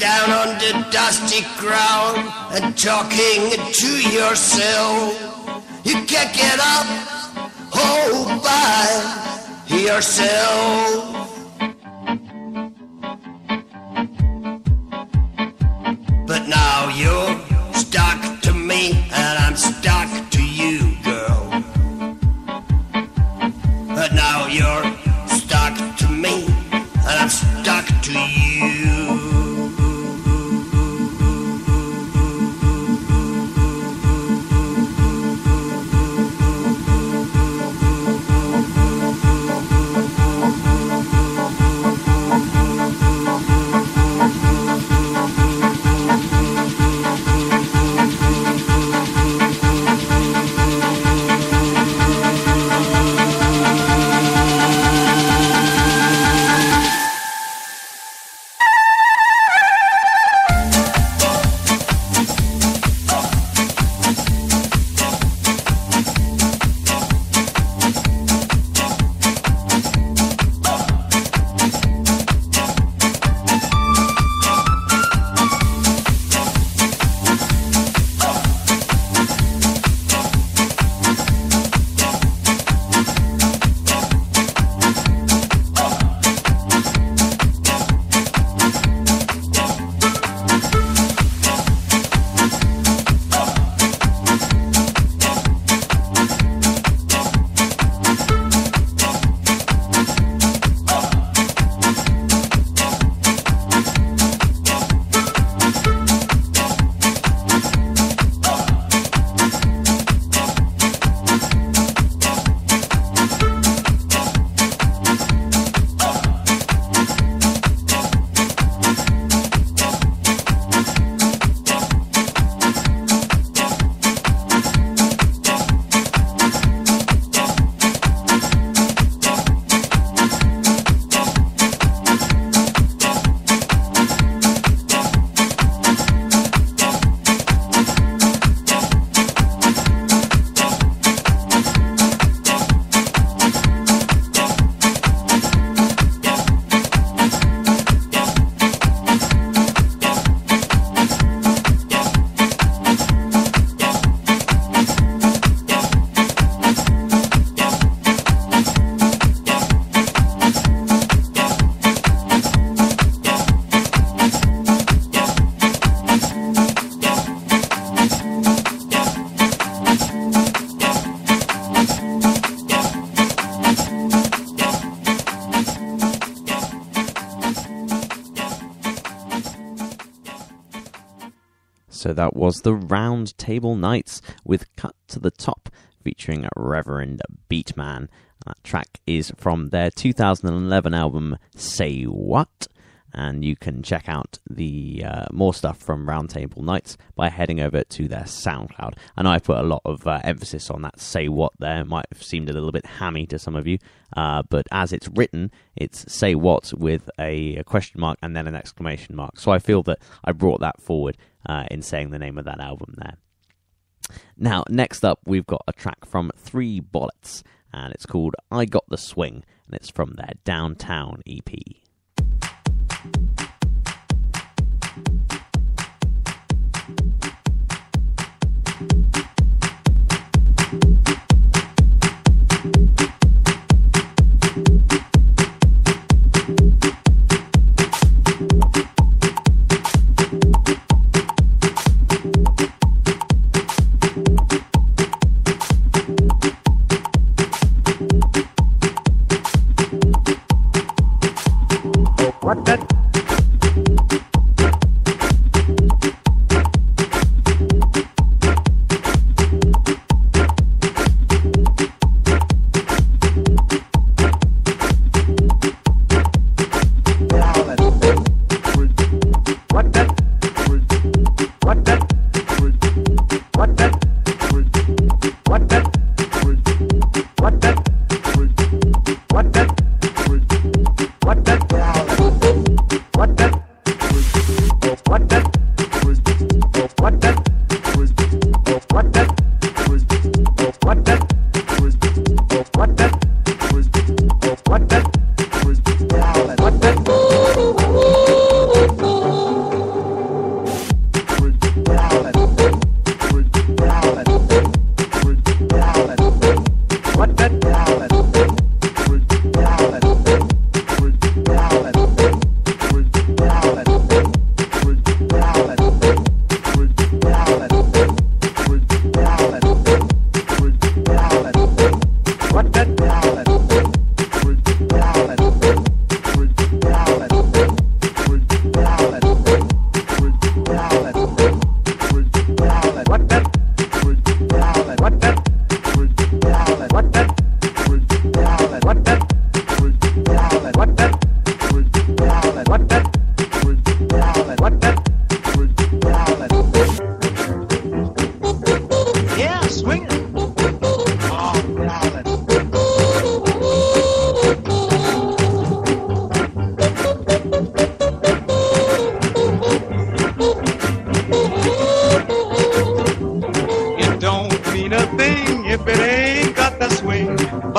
Down on the dusty ground and talking to yourself. You can't get up all by yourself. But now you're stuck to me and I'm stuck to you, girl. But now you're So that was the Round Table Knights with Cut to the Top featuring Reverend Beatman. That track is from their 2011 album Say What, and you can check out the uh, more stuff from Roundtable Knights by heading over to their SoundCloud. I know I put a lot of uh, emphasis on that say what there. It might have seemed a little bit hammy to some of you, uh, but as it's written, it's say what with a, a, question mark and then an exclamation mark. So I feel that I brought that forward uh, in saying the name of that album there. Now, next up, we've got a track from Three Bullets, and it's called I Got the Swing, and it's from their Downtown EP. What the?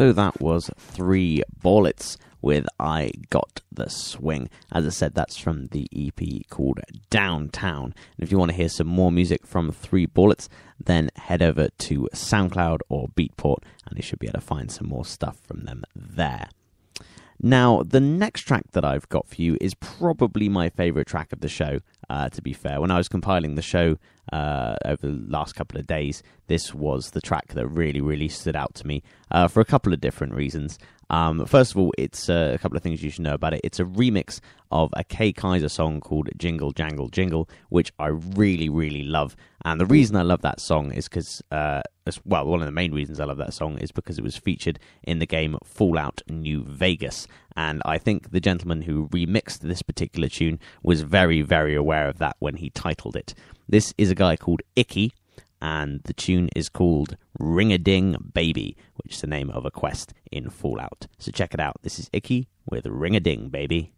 So that was three bullets with I Got the Swing. As I said, that's from the EP called Downtown. And if you want to hear some more music from Three Bullets, then head over to SoundCloud or Beatport and you should be able to find some more stuff from them there. Now, the next track that I've got for you is probably my favourite track of the show, uh, to be fair. When I was compiling the show uh, over the last couple of days, this was the track that really, really stood out to me uh, for a couple of different reasons. Um, first of all, it's uh, a couple of things you should know about it. It's a remix of a Kay Kyser song called Jingle Jangle Jingle, which I really, really love. And the reason I love that song is because, uh, well, one of the main reasons I love that song is because it was featured in the game Fallout New Vegas. And I think the gentleman who remixed this particular tune was very, very aware of that when he titled it. This is a guy called Icky, and the tune is called Ring a Ding Baby, which is the name of a quest in Fallout. So check it out. This is Icky with Ring a Ding Baby.